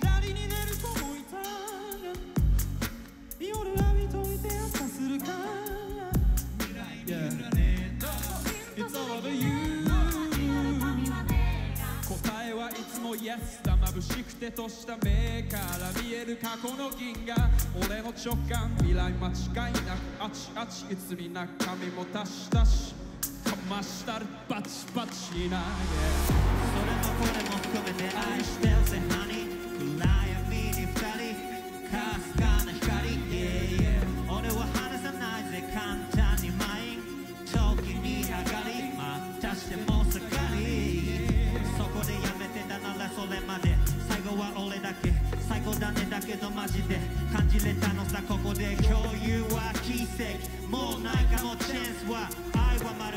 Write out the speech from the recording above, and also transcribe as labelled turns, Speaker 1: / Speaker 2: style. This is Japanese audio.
Speaker 1: 左に寝る子もいた夜は見といて朝するか。答えはいつも Yes だ眩しくてとした目から見える過去の銀河。俺の直感未来間違いなくあちあちいつに中身もたしたし。かましたるバチバチな、y そ
Speaker 2: れもこれも含めて愛してるぜどマジで感じれたのさここで共有は奇跡。もうないかもチャンスは愛はまる